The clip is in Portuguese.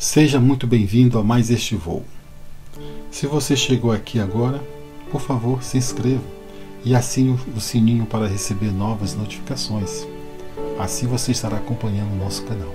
Seja muito bem-vindo a mais este voo. Se você chegou aqui agora, por favor, se inscreva e assine o sininho para receber novas notificações. Assim você estará acompanhando o nosso canal.